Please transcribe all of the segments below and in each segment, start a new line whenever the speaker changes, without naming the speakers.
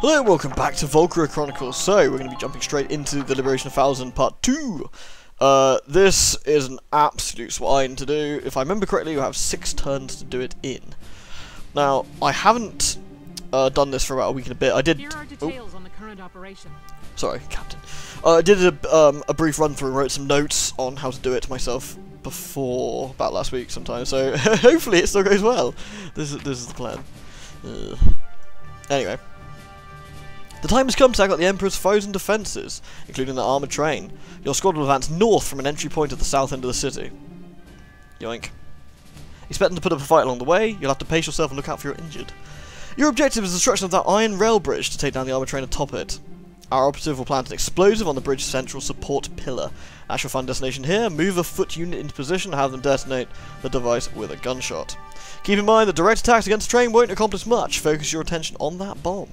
Hello and welcome back to Valkyria Chronicles. So, we're going to be jumping straight into the Liberation of Fouzen Part 2. Uh, this is an absolute swine to do. If I remember correctly, you have six turns to do it in. Now, I haven't uh, done this for about a week and a bit. I did...
Here are
oh,
details on the current operation.
sorry, Captain. Uh, I did a, um, a brief run through and wrote some notes on how to do it myself before, about last week sometime. So, hopefully it still goes well. This is, this is the plan. Anyway. The time has come to out the Emperor's foes and defences, including the armoured train. Your squad will advance north from an entry point at the south end of the city. Yoink. Expecting to put up a fight along the way, you'll have to pace yourself and look out for your injured. Your objective is the destruction of that iron rail bridge to take down the armoured train atop it. Our operative will plant an explosive on the bridge's central support pillar. As your find destination here, move a foot unit into position and have them detonate the device with a gunshot. Keep in mind that direct attacks against the train won't accomplish much, focus your attention on that bomb.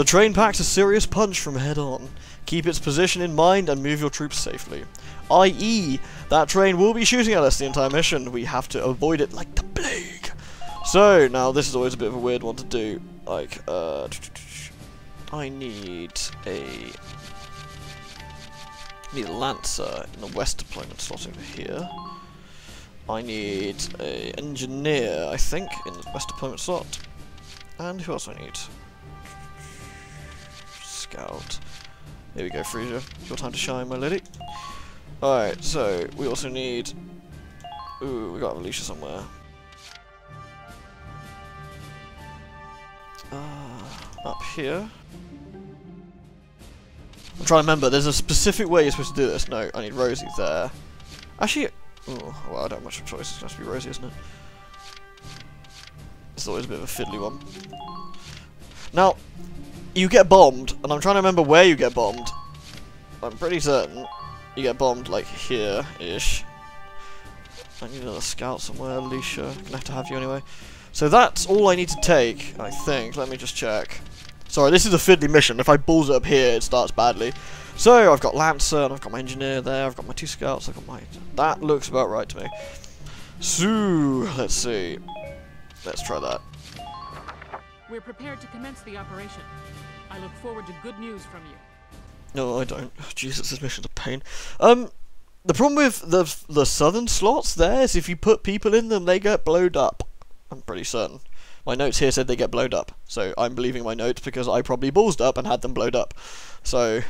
The train packs a serious punch from head on. Keep its position in mind and move your troops safely. I.e., that train will be shooting at us the entire mission. We have to avoid it like the plague. So, now this is always a bit of a weird one to do. Like, uh... I need a... need a Lancer in the west deployment slot over here. I need a engineer, I think, in the west deployment slot. And who else do I need? Scout. Here we go. It's your time to shine, my lady. Alright, so we also need... Ooh, we got Alicia somewhere. Uh, up here. I'm trying to remember, there's a specific way you're supposed to do this. No, I need Rosie there. Actually, oh, well, I don't have much of a choice. It's going to be Rosie, isn't it? It's always a bit of a fiddly one. Now, you get bombed, and I'm trying to remember where you get bombed. I'm pretty certain you get bombed, like, here-ish. I need another scout somewhere, Alicia. Gonna have to have you anyway. So that's all I need to take, I think. Let me just check. Sorry, this is a fiddly mission. If I balls it up here, it starts badly. So, I've got Lancer, and I've got my Engineer there, I've got my two scouts, I've got my... That looks about right to me. So, let's see. Let's try that.
We're prepared to commence the operation. I look forward to good news from you.
No, I don't. Oh, Jesus, this mission's a pain. Um, the problem with the the southern slots there is if you put people in them, they get blowed up. I'm pretty certain. My notes here said they get blowed up, so I'm believing my notes because I probably ballsed up and had them blowed up. So,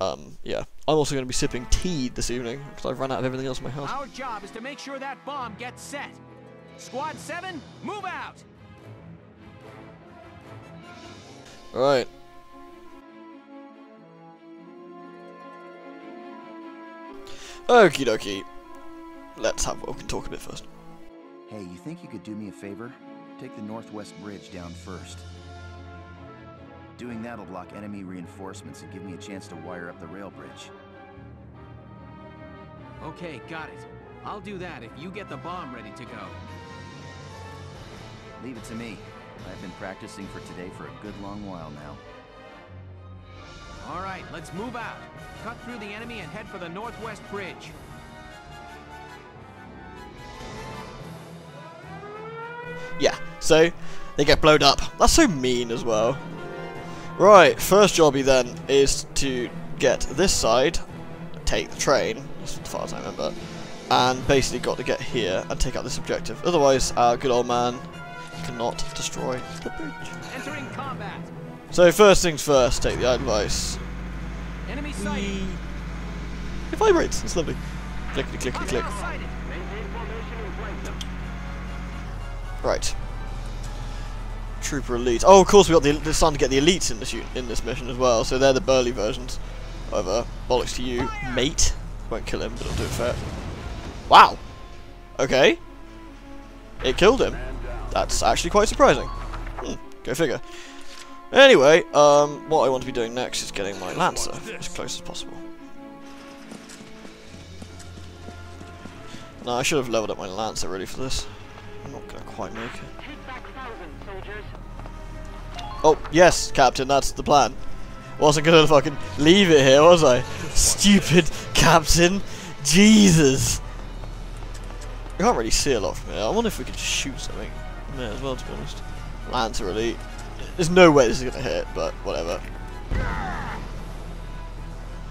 um, yeah. I'm also going to be sipping tea this evening because I've run out of everything else in my house.
Our job is to make sure that bomb gets set. Squad 7, move out!
Right. Okie dokie. Let's have we can talk a bit first.
Hey, you think you could do me a favor? Take the Northwest Bridge down first. Doing that'll block enemy reinforcements and give me a chance to wire up the rail bridge.
Okay, got it. I'll do that if you get the bomb ready to go.
Leave it to me. I've been practicing for today for a good long while now.
All right, let's move out. Cut through the enemy and head for the Northwest Bridge.
Yeah, so they get blown up. That's so mean as well. Right, first jobby then is to get this side, take the train, as far as I remember, and basically got to get here and take out this objective. Otherwise, our good old man cannot destroy the bridge.
Entering combat.
So first things first, take the advice.
Enemy sighted.
It vibrates, it's lovely. Clickety clickety click. Right. Trooper elite. Oh, of course we got the. They're starting to get the elites in this in this mission as well. So they're the burly versions. However, bollocks to you, mate. Won't kill him, but it'll do it fair. Wow. Okay. It killed him. That's actually quite surprising. Hmm. Go figure. Anyway, um, what I want to be doing next is getting my Lancer as close as possible. No, I should have leveled up my Lancer ready for this. I'm not gonna quite make it. Oh, yes, Captain, that's the plan. Wasn't gonna fucking leave it here, was I? Stupid Captain. Jesus. I can't really see a lot from here. I wonder if we could just shoot something. May as well, to be honest. Lancer Elite. There's no way this is gonna hit, but whatever.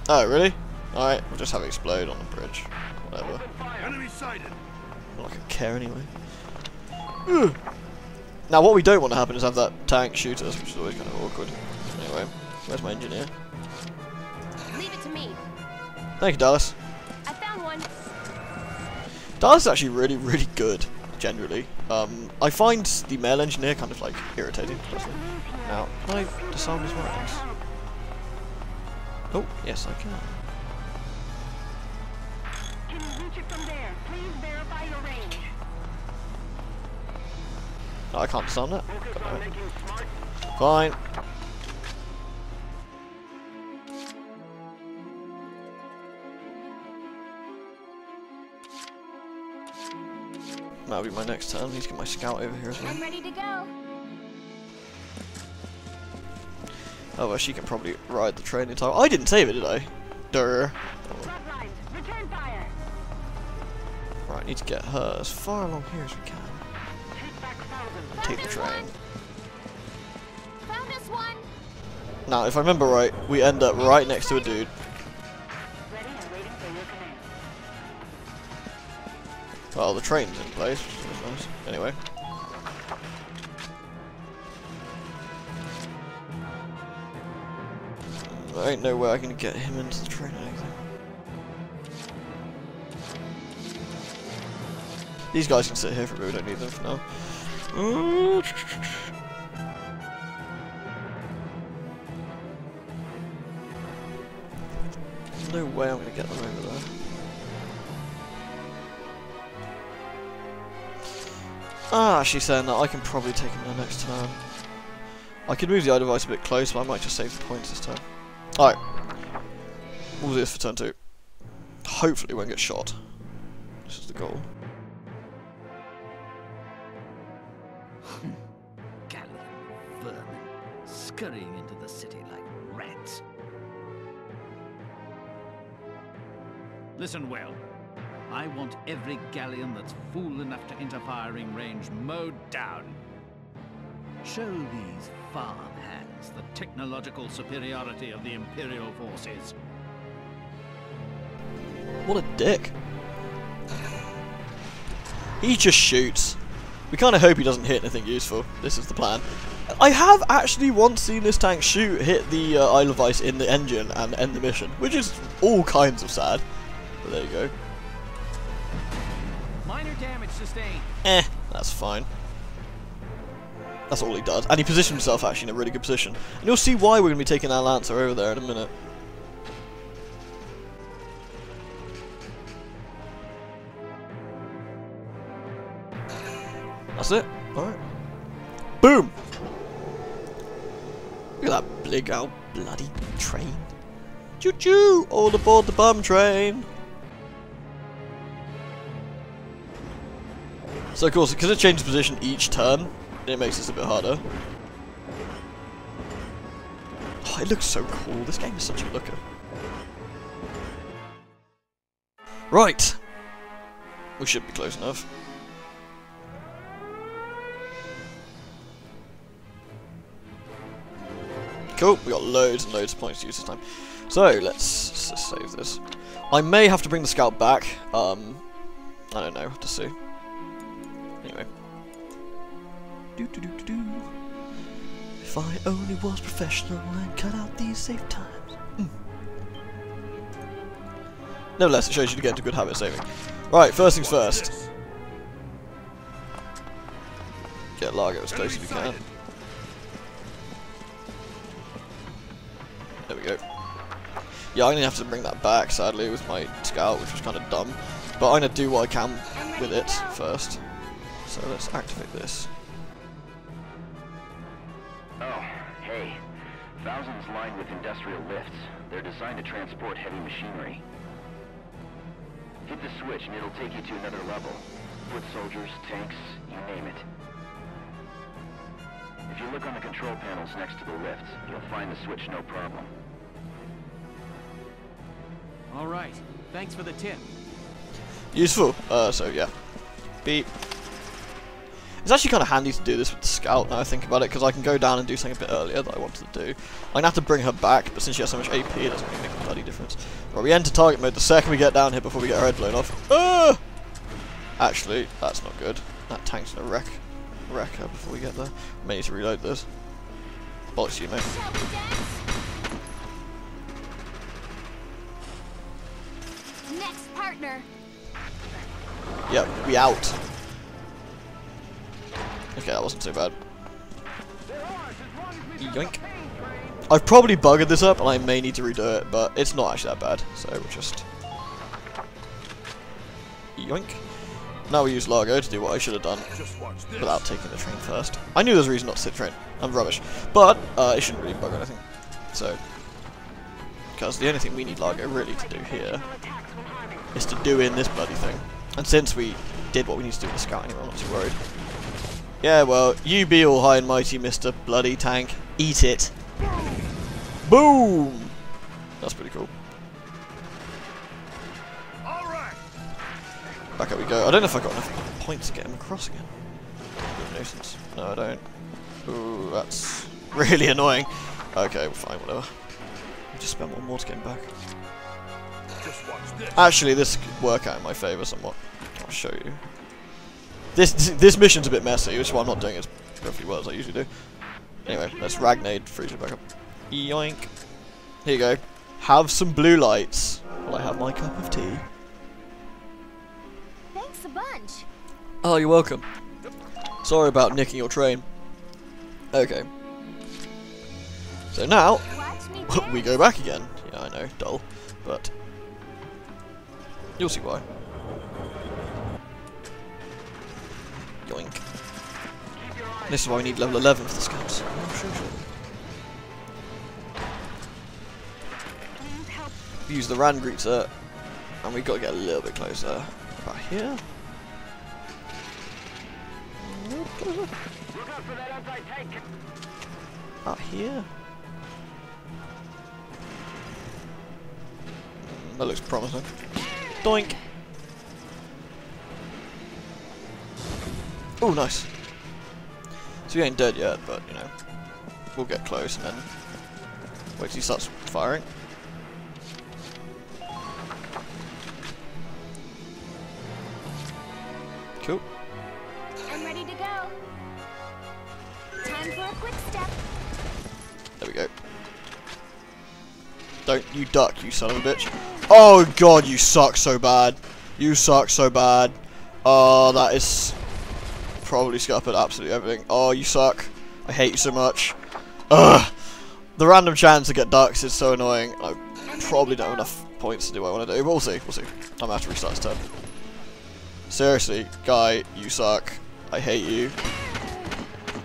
Oh, really? Alright, we'll just have it explode on the bridge. Whatever.
Enemy sighted.
Not like I care anyway. Ugh. Now, what we don't want to happen is have that tank shoot us, which is always kind of awkward. Anyway, where's my engineer?
Leave it to me.
Thank you, Dallas.
I found one.
Dallas is actually really, really good, generally. Um, I find the male engineer kind of like irritating, personally. Now, can I disarm his weapons? Oh, yes, I can.
Can you reach it from there? Please verify your range.
No, I can't disarm that. God damn it. Fine. That'll be my next turn. Need to get my scout over here as well.
I'm ready to go.
Oh, well, she can probably ride the train in time. I didn't save it, did I? Durr.
Front lines, return fire.
Right, need to get her as far along here as we can.
Take back.
And take the train.
Found us one.
Now, if I remember right, we end up right next to a dude. Well, the train's in place, nice. Anyway. There ain't no way I can get him into the train or anything. These guys can sit here for a bit, we don't need them for now. No way I'm gonna get them over there. Ah, she's saying that I can probably take him the next turn. I could move the eye device a bit close, but I might just save the points this turn. Alright. We'll do this for turn two. Hopefully won't get shot. This is the goal.
Gallian vermin scurrying into the city like rats. Listen well. I want every Gallian that's fool enough to enter firing range mowed down. Show these farmhands the technological superiority of the Imperial forces.
What a dick. He just shoots. We kind of hope he doesn't hit anything useful. This is the plan. I have actually once seen this tank shoot, hit the uh, Edelweiss in the engine and end the mission, which is all kinds of sad. But there you go.
Damage sustained.
Eh, that's fine. That's all he does. And he positioned himself actually in a really good position. And you'll see why we're going to be taking our Lancer over there in a minute. That's it. Alright. Boom! Look at that big old bloody train. Choo choo! All aboard the bum train! So of course, because it changes position each turn, it makes this a bit harder. Oh, it looks so cool. This game is such a looker. Right. We should be close enough. Cool, we got loads and loads of points to use this time. So, let's s- save this. I may have to bring the scout back. Um, I don't know, to see. Anyway. Do, do, do, do, do. If I only was professional and cut out these safe times. Mm. Nevertheless, it shows you to get into good habit saving. Right, first things first. Get Largo as close as we can. There we go. Yeah, I'm gonna have to bring that back, sadly, with my scout, which was kind of dumb. But I'm gonna do what I can with it first. So let's activate this.
Oh, hey. Fouzen's lined with industrial lifts. They're designed to transport heavy machinery. Hit the switch and it'll take you to another level. Foot soldiers, tanks, you name it. If you look on the control panels next to the lifts, you'll find the switch no problem.
All right. Thanks for the tip.
Useful. Uh, so yeah. Beep. It's actually kind of handy to do this with the scout now I think about it, because I can go down and do something a bit earlier that I wanted to do. I'm going to have to bring her back, but since she has so much AP, it doesn't really make a bloody difference. Right, we enter target mode the second we get down here before we get our head blown off. Ah! Actually, that's not good. That tank's going to wreck, wreck her before we get there. May need to reload this. Bollocks you, mate.
Shall we dance? Next partner.
Yep, we out. Okay, that wasn't too bad. Yoink. I've probably buggered this up and I may need to redo it, but it's not actually that bad, so we'll just... Yoink. Now we use Largo to do what I should have done without taking the train first. I knew there was a reason not to the train. I'm rubbish. But, uh, it shouldn't really bug anything. So, because the only thing we need Largo really to do here is to do in this bloody thing. And since we did what we need to do with the scout anyway, I'm not too worried. Yeah, well, you be all high and mighty, Mr. Bloody Tank. Eat it. Boom! That's pretty cool. Back up we go. I don't know if I got enough points to get him across again. Nuisance. No, I don't. Ooh, that's really annoying. Okay, fine, whatever. I'll just spend one more to get him back. Actually, this could work out in my favour somewhat. I'll show you. This this mission's a bit messy, which is why I'm not doing it as perfectly well as I usually do. Anyway, let's Ragnaid freeze it back up. Yoink. Here you go. Have some blue lights while I have my cup of tea.
Thanks a bunch.
Oh, you're welcome. Sorry about nicking your train. Okay. So now, we go back again. Yeah, I know, dull. But, you'll see why. Yoink. This is why we need level 11 for the scouts. Oh, sure, sure. Use the Rand Greeter, and we've got to get a little bit closer. About here? About here? Mm, That looks promising. Doink! Oh, nice. So we ain't dead yet, but, you know, we'll get close and then wait till he starts firing. Cool.
I'm ready to go. Time for a quick step.
There we go. Don't you duck, you son of a bitch. Oh god, you suck so bad. You suck so bad. Oh, that is probably scuppered absolutely everything. Oh, you suck. I hate you so much. Ugh. The random chance to get ducks is so annoying. I probably don't have enough points to do what I want to do, but we'll see. We'll see. I'm gonna have to restart this turn. Seriously, guy, you suck. I hate you.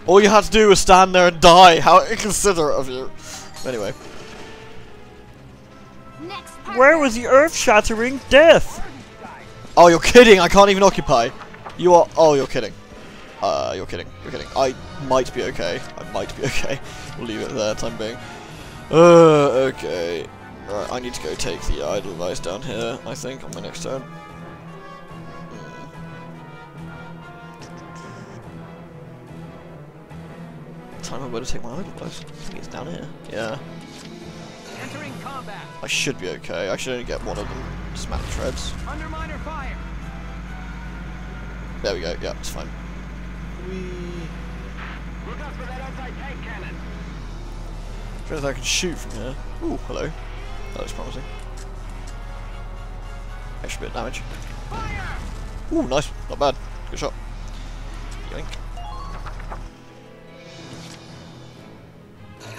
All you had to do was stand there and die. How inconsiderate of you. Anyway. Where was the earth-shattering death? Oh, you're kidding! I can't even occupy. You are. Oh, you're kidding. Uh, you're kidding. You're kidding. I might be okay. I might be okay. We'll leave it there, time being. Uh, okay. Right, I need to go take the Edelweiss down here. I think on my next turn. Hmm. Time I better take my Edelweiss. I think it's down here. Yeah.
Entering combat.
I should be okay. I should only get one of them smack shreds.
Underminer fire.
There we go. Yeah, it's fine.
Look out for that anti-tank cannon.
Sure I can shoot from here. Ooh, hello. That looks promising. Extra bit of damage.
Fire!
Ooh, nice. Not bad. Good shot. Yoink.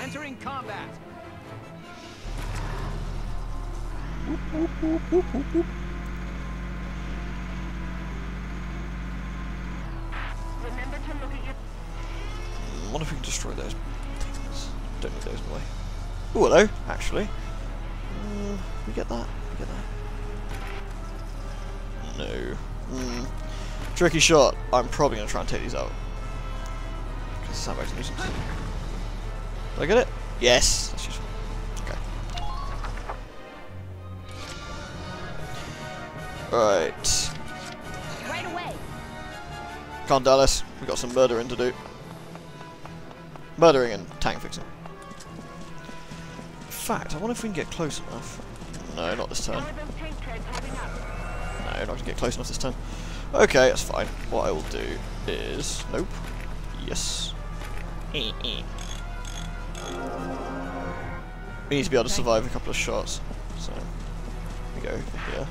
Entering combat.
Remember to look at your
I wonder if we can destroy those things. Don't need those in the way. Ooh, hello. Actually. Mm, we get that? We get that? No. Mm. Tricky shot. I'm probably going to try and take these out. Because sandbags are nuisance. Did I get it? Yes. That's useful. Okay. Right. On, Dallas. We've got some murdering to do. Murdering and tank fixing. In fact, I wonder if we can get close enough. No, not this turn.
One of those tank treads holding up.
No, not going to get close enough this time. Okay, that's fine. What I will do is... Nope. Yes. We need to be able to survive a couple of shots. So, we go here.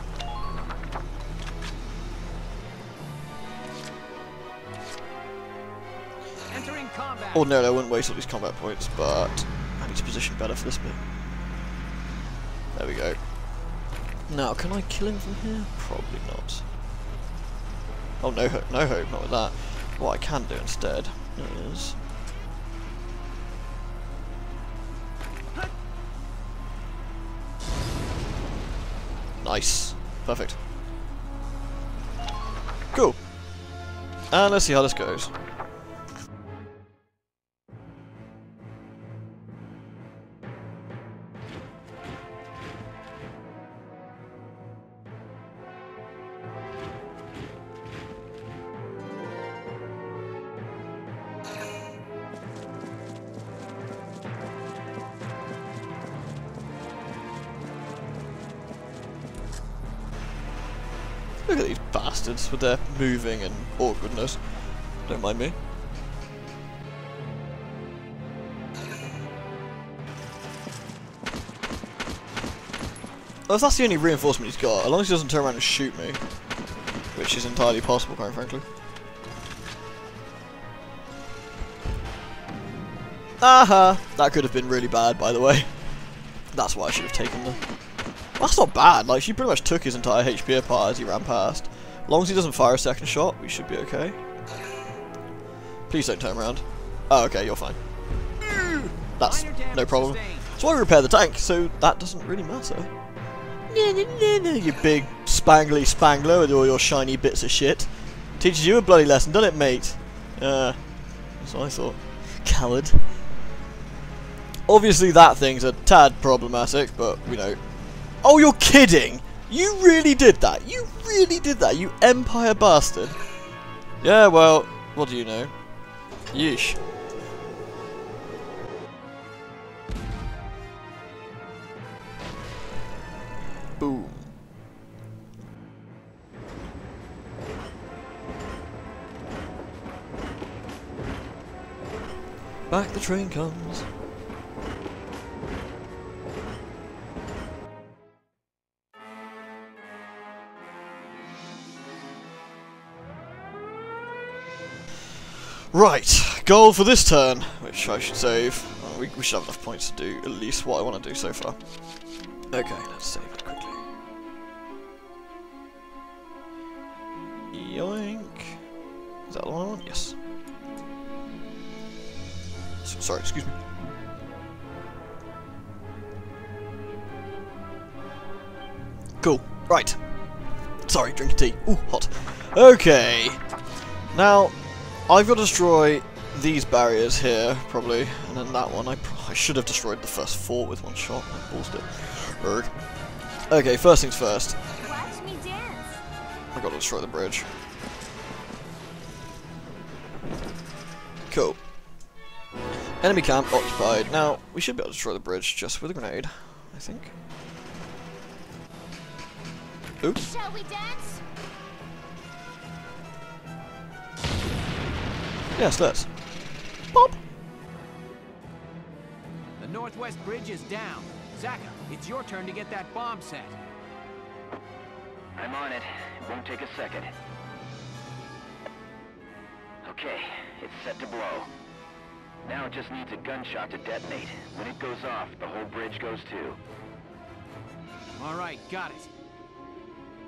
Ordinarily, oh, I wouldn't waste all these combat points, but I need to position better for this bit. There we go. Now, can I kill him from here? Probably not. Oh, no hope, no hope, not with that. What I can do instead is... Nice. Perfect. Cool. And let's see how this goes. With their moving and awkwardness. Don't mind me. Well, if that's the only reinforcement he's got, as long as he doesn't turn around and shoot me, which is entirely possible, quite frankly. Aha! That could have been really bad, by the way. That's why I should have taken them. That's not bad, like, she pretty much took his entire HP apart as he ran past. As long as he doesn't fire a second shot, we should be okay. Please don't turn around. Oh, okay, you're fine. That's no problem. So I repair the tank, so that doesn't really matter. You big spangly spangler with all your shiny bits of shit. Teaches you a bloody lesson, doesn't it, mate? Uh, that's what I thought. Coward. Obviously that thing's a tad problematic, but, you know. Oh, you're kidding! You really did that! You really did that, you empire bastard! Yeah, well, what do you know? Yeesh. Boom. Back the train comes. Right, goal for this turn, which I should save. Uh, we, we should have enough points to do at least what I want to do so far. Okay, let's save it quickly. Yoink. Is that the one I want? Yes. S sorry, excuse me. Cool. Right. Sorry, drinking tea. Ooh, hot. Okay. Now, I've got to destroy these barriers here, probably, and then that one. I, I should have destroyed the first four with one shot. I paused it. Okay, first things first.
Watch me dance.
I've got to destroy the bridge. Cool. Enemy camp occupied. Now, we should be able to destroy the bridge just with a grenade, I think. Oops.
Shall we dance?
Yes, let's. Pop!
The northwest bridge is down. Zaka, it's your turn to get that bomb set.
I'm on it. It won't take a second. Okay, it's set to blow. Now it just needs a gunshot to detonate. When it goes off, the whole bridge goes too.
All right, got it.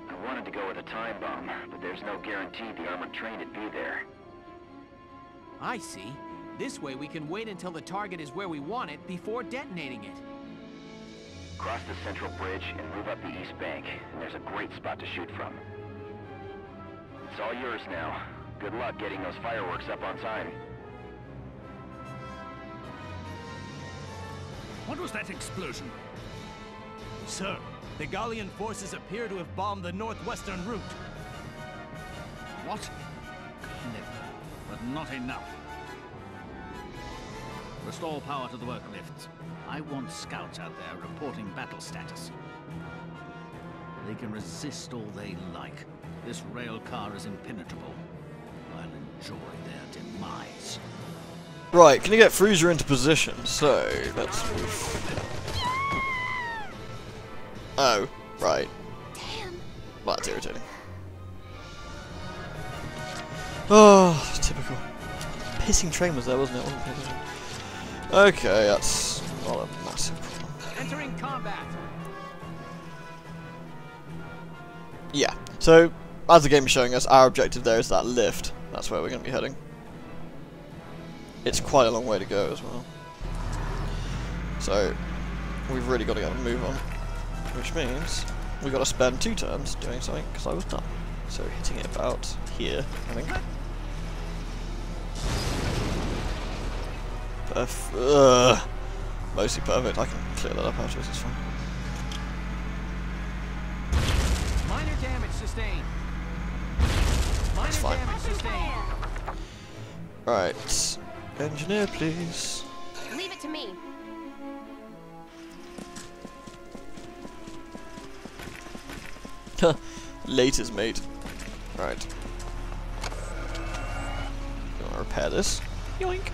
I wanted to go with a time bomb, but there's no guarantee the armored train would be there.
I see. This way we can wait until the target is where we want it before detonating it.
Cross the central bridge and move up the east bank, and there's a great spot to shoot from. It's all yours now. Good luck getting those fireworks up on time.
What was that explosion? Sir, the Gallian forces appear to have bombed the northwestern route. What? Never. Not enough. Restore power to the work lifts. I want scouts out there reporting battle status. They can resist all they like. This rail car is impenetrable. I'll enjoy their demise.
Right, can you get Freesia into position? So, let's move. Oh, right.
Damn.
Well, that's irritating. Oh, typical. Pissing train was there, wasn't it? Wasn't paying attention. Okay, that's not a massive problem.
Entering combat.
Yeah, so, as the game is showing us, our objective there is that lift. That's where we're going to be heading. It's quite a long way to go as well. So, we've really got to get a move on. Which means, we've got to spend two turns doing something, because I was done. So, hitting it about here, I think. Perf Ugh. Mostly perfect, I can clear that up afterwards, it's fine.
Minor damage sustained. Minor
fine.
damage sustained.
Right. Engineer, please.
Leave it to me.
Laters, mate. Right. You wanna repair this? Yoink.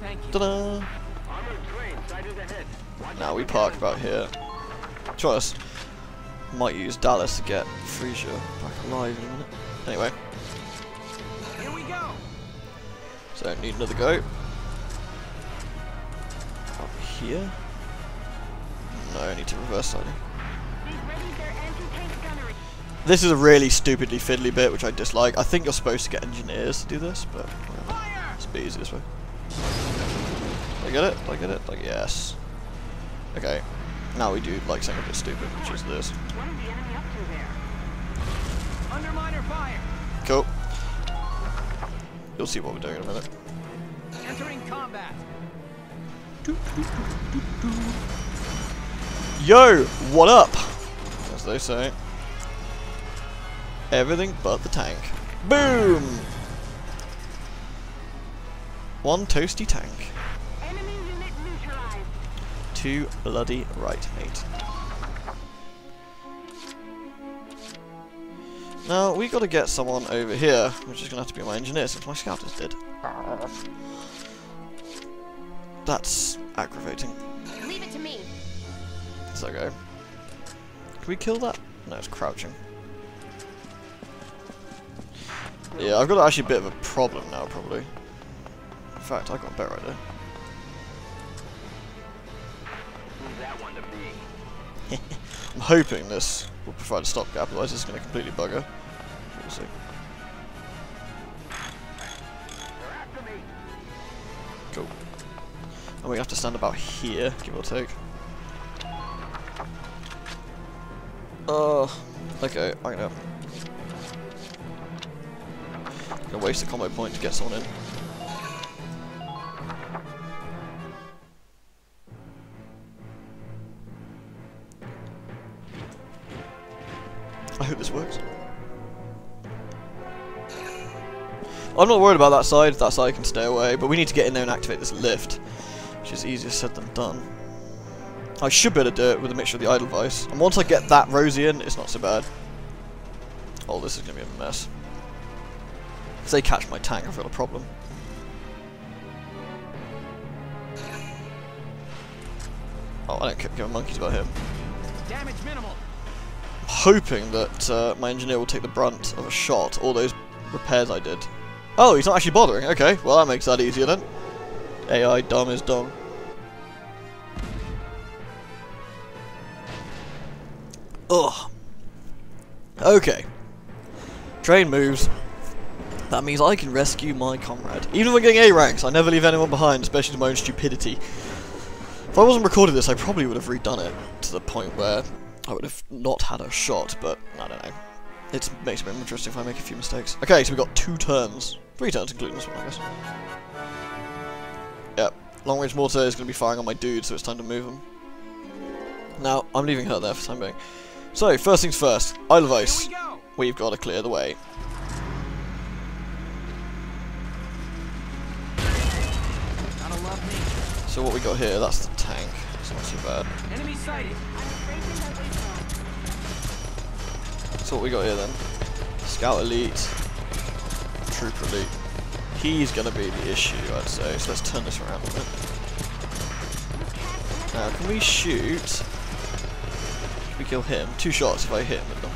Thank you.
Ta-da! Now we park about here. Trust. Might use Dallas to get Freesia back alive in a minute. Anyway,
Here we go.
so need another go. Up here. No, I need to reverse slightly.
These ready their anti-tank gunnery.
This is a really stupidly fiddly bit, which I dislike. I think you're supposed to get engineers to do this, but whatever.
Fire!
It's a bit easier this way. I get it? I get it? Like, yes. Okay. Now we do, like, something a bit stupid, which is this.
What is the enemy up to there?
Under minor fire.
Cool. You'll see what we're doing in a minute.
Entering combat.
Yo! What up? As they say. Everything but the tank. Boom! One toasty tank.
Enemy unit neutralized.
Too bloody right, mate. Now, we gotta get someone over here, which is gonna have to be my engineer since my scout is dead. That's aggravating.
Leave it to me.
It's okay. Can we kill that? No, it's crouching. Yeah, I've got actually a bit of a problem now, probably. Fact, I got a better idea. I'm hoping this will provide a stopgap, otherwise it's going to completely bugger. We'll see. Cool. And we have to stand about here, give or take. Oh, okay, I'm gonna... Gonna waste a combo point to get someone in. I'm not worried about that side, that side can stay away, but we need to get in there and activate this lift, which is easier said than done. I should be able to do it with a mixture of the Edelweiss, and once I get that Rosie in, it's not so bad. Oh, this is going to be a mess. If they catch my tank, I've got a problem. Oh, I don't give a monkeys about him.
Damage minimal.
hoping that uh, my engineer will take the brunt of a shot, all those repairs I did. Oh, he's not actually bothering. Okay, well that makes that easier then. AI dumb is dumb. Ugh. Okay. Train moves. That means I can rescue my comrade. Even when getting A ranks, I never leave anyone behind, especially to my own stupidity. If I wasn't recording this, I probably would have redone it to the point where I would have not had a shot, but I don't know. It makes it bit interesting if I make a few mistakes. Okay, so we've got two turns. Three turns including this one, I guess. Yep. Long range mortar is going to be firing on my dude, so it's time to move him. Now, I'm leaving her there for the time being. So, first things first,
Edelweiss.
We've got to clear the way. So what we got here, that's the tank. It's not too bad.
Enemy sighted.
So what we got here then? Scout Elite. Trooper Elite. He's gonna be the issue, I'd say. So let's turn this around a bit. Now, can we shoot? Can we kill him? Two shots if I hit him.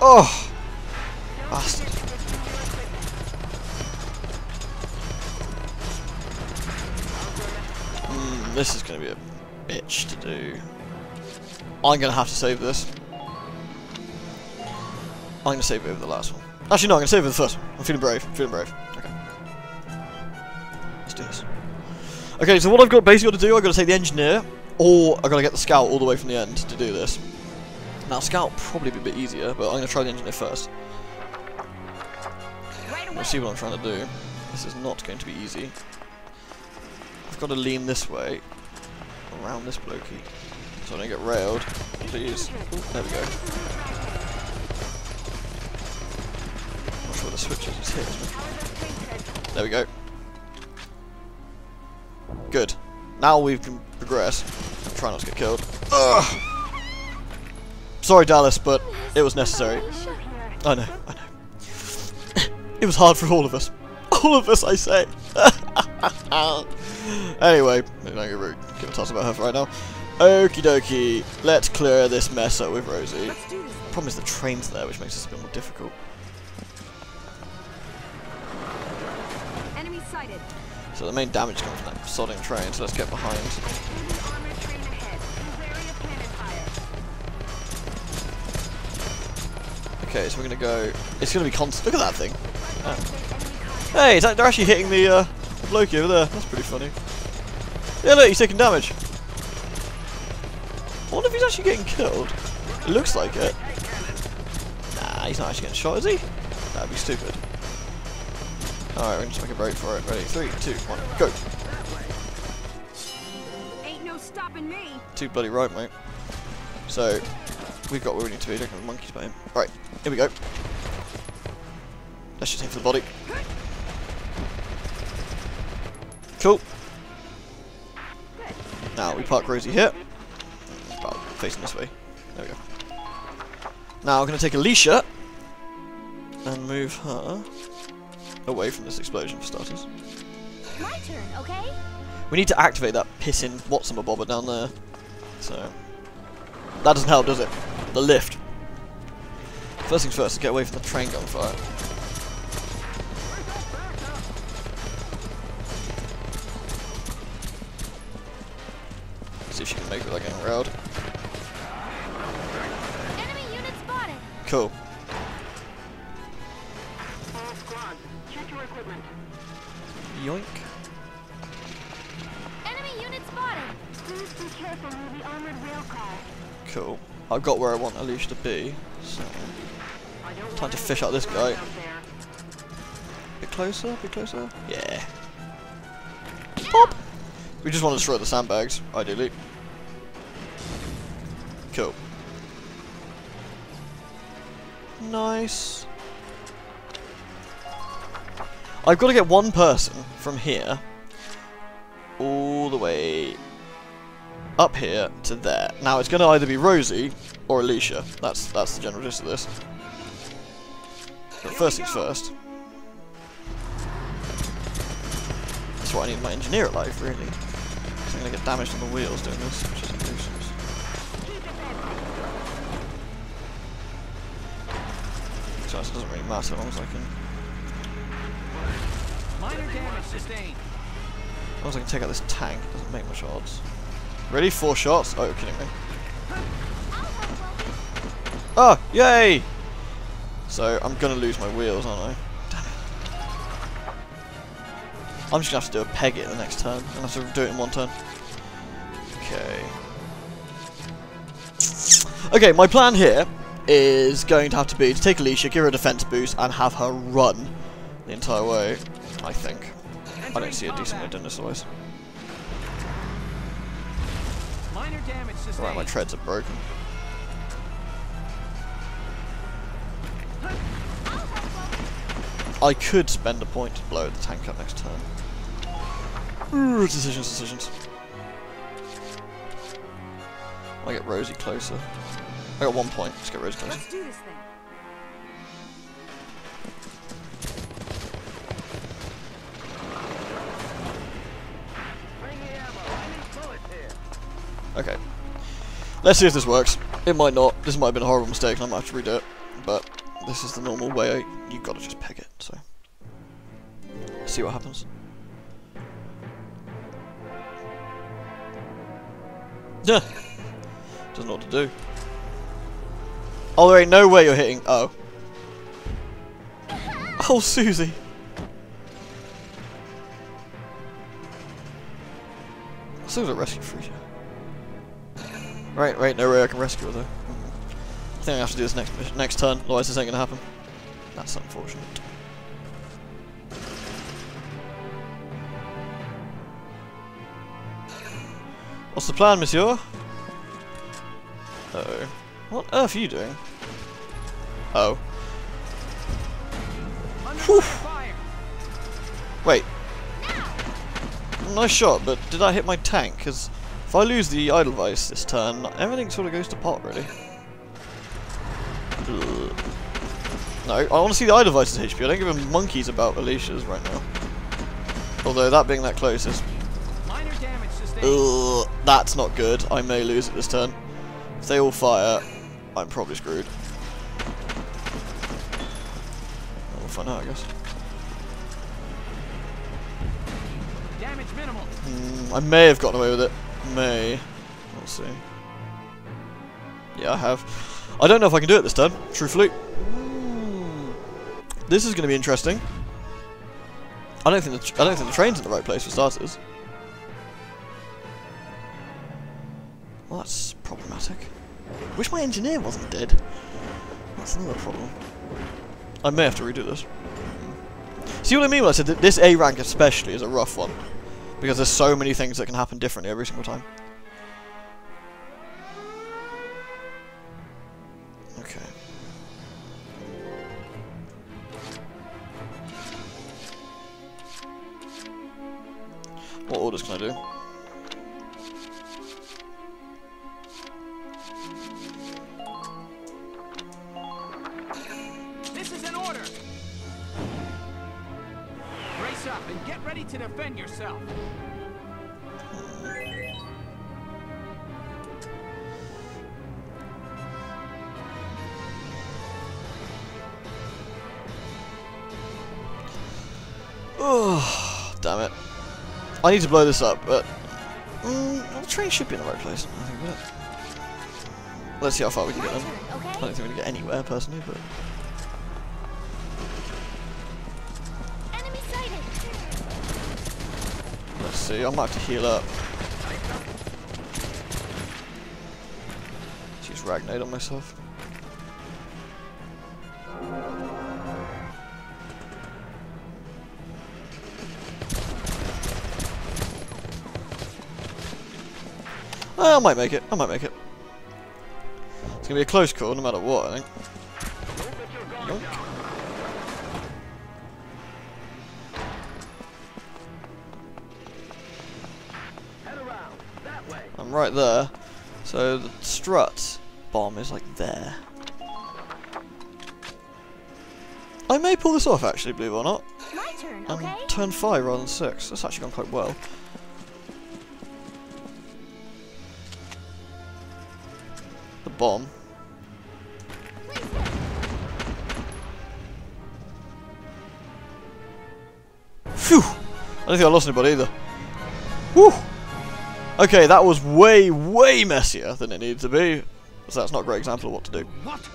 Oh! Bastard. Hmm, this is gonna be a bitch to do. I'm gonna have to save this. I'm gonna save it over the last one. Actually, no, I'm gonna save it over the first. I'm feeling brave. I'm feeling brave. Okay. Let's do this. Okay, so what I've got basically got to do, I've got to take the engineer, or I've got to get the scout all the way from the end to do this. Now, scout probably be a bit easier, but I'm gonna try the engineer first. Let's see what I'm trying to do. This is not going to be easy. I've got to lean this way, around this blokey, so I don't get railed. Please. There we go. Not sure switch is. It's here? There we go. Good. Now we can progress. Try not to get killed. Ugh. Sorry, Dallas, but it was necessary. I know, I know. it was hard for all of us. All of us, I say. anyway, I'm not gonna give a toss about her for right now. Okie dokie, let's clear this mess up with Rosie. Problem is the train's there, which makes this a bit more difficult. So the main damage comes from that sodding train, so let's get behind.
Armored train ahead. Beware of cannon fire.
Okay, so we're gonna go. It's gonna be constant. Look at that thing. Hey, that, they're actually hitting the uh, bloke over there. That's pretty funny. Yeah, look, he's taking damage. I wonder if he's actually getting killed. It looks like it. Nah, he's not actually getting shot, is he? That'd be stupid. Alright, we're gonna just make a break for it. Ready? Three, two, one, go!
Ain't no stopping me.
Too bloody right, mate. So, we've got where we need to be. Don't have monkeys about him. Right, here we go. Let's just aim for the body. Cool. Now we park Rosie here. Facing this way. There we go. Now we're going to take Alicia and move her away from this explosion for starters.
My turn, okay?
We need to activate that pissing Watson bobber down there. So that doesn't help, does it? The lift. First things first, get away from the train gunfire. See if she can make it without getting railed.
Enemy unit spotted.
Cool. Where I want Alicia to be, so time to fish out this guy. bit closer, bit closer. Yeah. Pop! We just want to destroy the sandbags, ideally. Cool. Nice. I've got to get one person from here all the way up here to there. Now it's going to either be Rosie or Alicia. That's that's the general gist of this. But first things first. That's why I need my engineer alive, really. So I'm gonna get damaged on the wheels doing this, which is a nuisance. So it doesn't really matter as long as I can
Minor damage sustained.
as long as I can take out this tank, it doesn't make much odds. Ready? Four shots? Oh, you're kidding me. Oh, yay! So I'm gonna lose my wheels, aren't I? Damn it. I'm just gonna have to do a peg it the next turn. I'm gonna have to do it in one turn. Okay. Okay, my plan here is going to have to be to take Alicia, give her a defense boost, and have her run the entire way. I think. I don't see a decent way doing this otherwise. Right, my treads are broken. I could spend a point to blow the tank up next turn. Ooh, decisions, decisions. I get Rosie closer. I got one point. Let's get Rosie closer.
Let's do this thing.
Okay. Let's see if this works. It might not. This might have been a horrible mistake and I might have to redo it. But this is the normal way. You've got to just peg it, so. See what happens. Yeah. Doesn't know what to do. Oh, there ain't no way you're hitting. Oh. Oh, Susie. Sue's a rescue Freesia. Right, right, no way I can rescue her though. I think I have to do this next next turn, otherwise this ain't gonna happen. That's unfortunate. What's the plan, monsieur? Uh oh. What earth are you doing? Oh. Whew. Wait. Nice shot, but did I hit my tank? Because if I lose the Edelweiss this turn, everything sort of goes to pot, really. No, I want to see the Edelweiss's HP. I don't give a monkeys about Alicia's right now. Although, that being that close is...
Minor damage sustained.
Ugh, that's not good. I may lose it this turn. If they all fire, I'm probably screwed. We'll find out, I guess.
Damage minimal.
Mm, I may have gotten away with it. May. We'll see. Yeah, I have. I don't know if I can do it this time, truthfully. Mm. This is going to be interesting. I don't think the I don't think the train's in the right place for starters. Well, that's problematic. Wish my engineer wasn't dead. That's another problem. I may have to redo this. See what I mean when I said that this A rank especially is a rough one? Because there's so many things that can happen differently every single time. Oh, damn it. I need to blow this up, but... Mm, the train should be in the right place. I think that. Let's see how far we can
My
get
turn.
I don't think we can get anywhere, personally, but... Let's see, I might have to heal up. Let's use Ragnaid on myself. I might make it, I might make it. It's gonna be a close call no matter what, I think. Yoink. I'm right there. So the strut bomb is like there. I may pull this off actually, believe it or not.
My turn,
Um,
okay?
turn 5 rather than 6. That's actually gone quite well. Bomb. Phew! I don't think I lost anybody either. Whew! Okay, that was way, way messier than it needed to be. So that's not a great example of what to do.
What?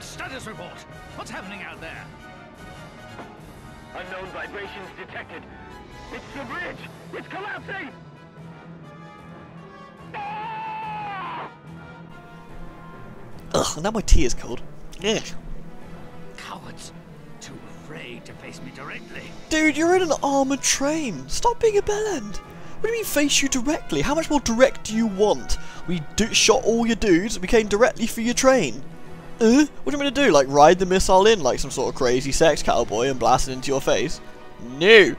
Status report. What's happening out there?
Unknown vibrations detected. It's the bridge. It's collapsing. Ah!
Ugh, now my tea is cold. Ugh.
Cowards. Too afraid to face me directly.
Dude, you're in an armoured train. Stop being a bellend. What do you mean face you directly? How much more direct do you want? We do shot all your dudes, we came directly for your train. Uh? What do you mean to do? Like ride the missile in like some sort of crazy sex cowboy and blast it into your face? No.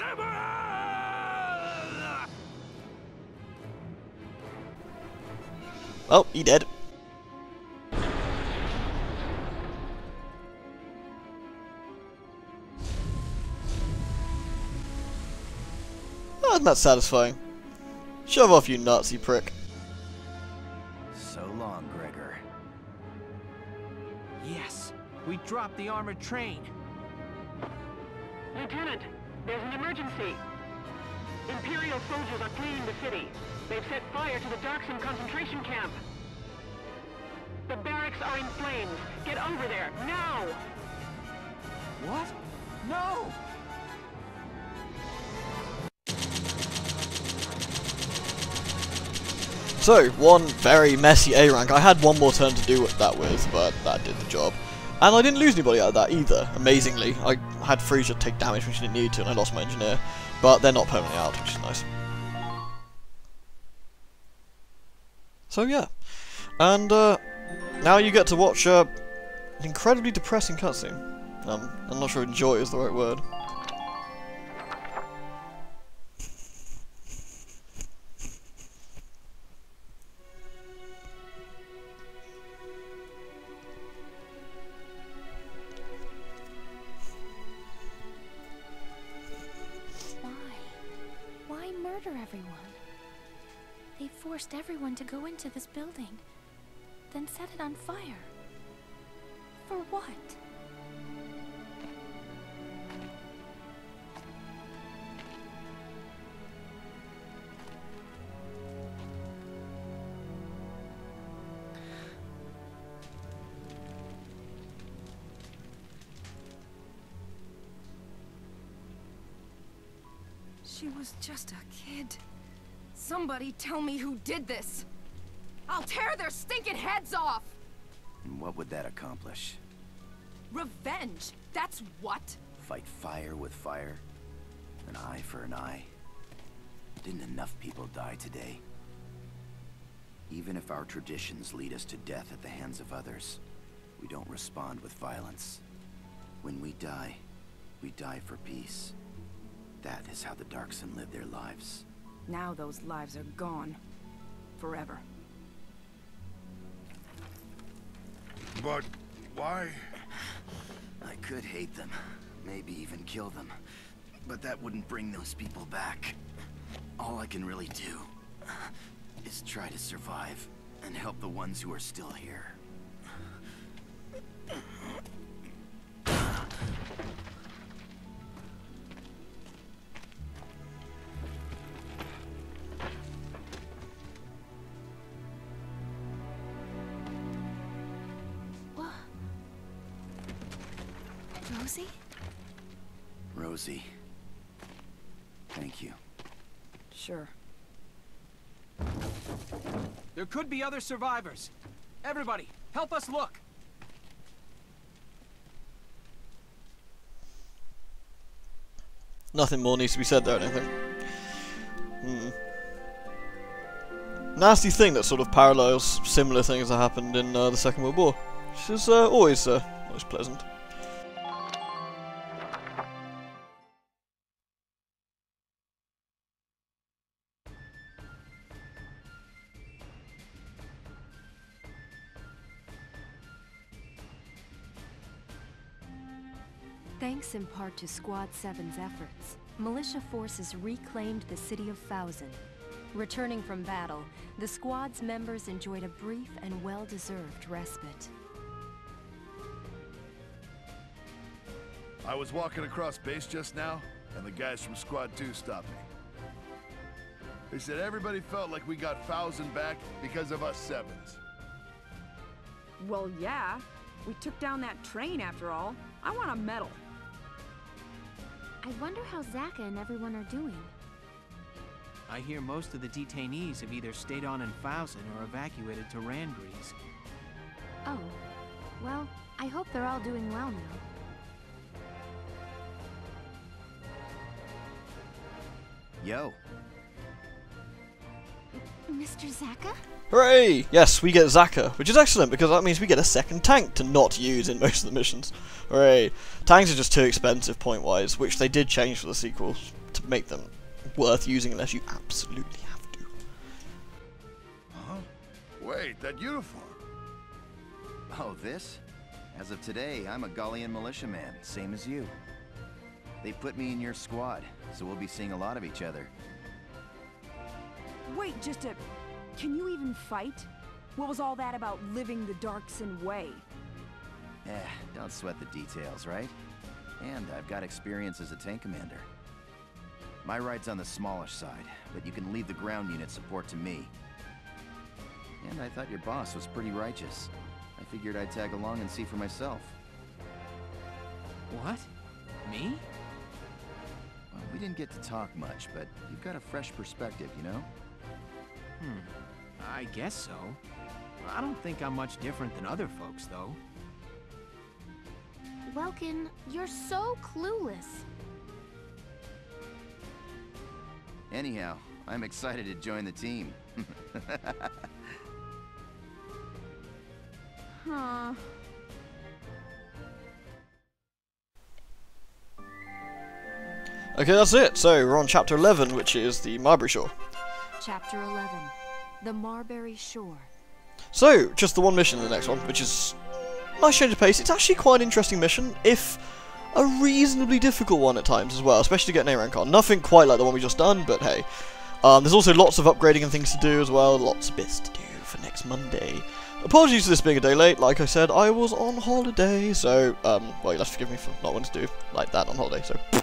Invincible!
Oh, he dead. Oh, isn't that satisfying? Shove off, you Nazi prick.
So long, Gregor.
Yes, we dropped the armored train.
Lieutenant, there's an emergency. Imperial soldiers are fleeing the city. They've set fire to the Darcsen concentration camp. The barracks are in flames. Get over there, now!
What? No!
So, one very messy A rank. I had one more turn to do that with, but that did the job. And I didn't lose anybody out of that either, amazingly. I had Freesia take damage when she didn't need to, and I lost my engineer. But they're not permanently out, which is nice. So yeah. And uh, now you get to watch uh, an incredibly depressing cutscene. Um, I'm not sure enjoy is the right word.
Forced everyone to go into this building, then set it on fire. For what?
She was just a kid. Somebody tell me who did this. I'll tear their stinking heads off!
And what would that accomplish?
Revenge! That's what?
Fight fire with fire? An eye for an eye? Didn't enough people die today? Even if our traditions lead us to death at the hands of others, we don't respond with violence. When we die, we die for peace. That is how the Darcsen live their lives.
Now those lives are gone. Forever.
But why?
I could hate them, maybe even kill them, but that wouldn't bring those people back. All I can really do is try to survive and help the ones who are still here.
Rosie?
Rosie. Thank you.
Sure.
There could be other survivors. Everybody, help us look.
Nothing more needs to be said there, I don't think. Hmm. Nasty thing that sort of parallels similar things that happened in uh, the Second World War, which is uh, always uh, always pleasant.
Thanks in part to Squad 7's efforts, militia forces reclaimed the city of Fouzen. Returning from battle, the squad's members enjoyed a brief and well-deserved respite.
I was walking across base just now, and the guys from Squad 2 stopped me. They said everybody felt like we got Fouzen back because of us Sevens.
Well, yeah. We took down that train after all. I want a medal.
I wonder how Zaka and everyone are doing.
I hear most of the detainees have either stayed on in Fouzen or evacuated to Randgriz.
Oh. Well, I hope they're all doing well now.
Yo,
Mr. Zaka?
Hooray! Yes, we get Zaka, which is excellent because that means we get a second tank to not use in most of the missions. Hooray! Tanks are just too expensive point-wise, which they did change for the sequels to make them worth using unless you absolutely have to.
Huh? Wait, that uniform.
Oh, this? As of today, I'm a Gallian militiaman, same as you. They put me in your squad, so we'll be seeing a lot of each other.
Wait, just a... Can you even fight? What was all that about living the Darcsen way?
Eh, don't sweat the details, right? And I've got experience as a tank commander. My ride's on the smallish side, but you can leave the ground unit support to me. And I thought your boss was pretty righteous. I figured I'd tag along and see for myself.
What? Me?
Well, we didn't get to talk much, but you've got a fresh perspective, you know?
Hmm. I guess so. I don't think I'm much different than other folks, though.
Welkin, you're so clueless.
Anyhow, I'm excited to join the team.
Huh.
Okay, that's it. So we're on chapter 11, which is the Marberry Shore.
Chapter 11 The Marberry Shore.
So, just the one mission in the next one, which is nice change of pace. It's actually quite an interesting mission, if a reasonably difficult one at times as well, especially to get an A rank on. Nothing quite like the one we just done, but hey. Um, there's also lots of upgrading and things to do as well, lots of bits to do for next Monday. Apologies for this being a day late, like I said, I was on holiday, so, um, well, you'll have to forgive me for not wanting to do like that on holiday, so.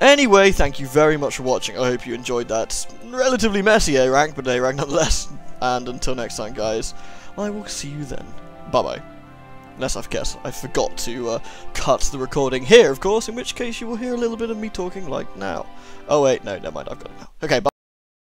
Anyway, thank you very much for watching, I hope you enjoyed that relatively messy A rank, but A rank nonetheless. And until next time, guys, I will see you then. Bye-bye. Unless I've I forgot to uh, cut the recording here, of course, in which case you will hear a little bit of me talking like now. Oh wait, no, never mind, I've got it now. Okay, bye.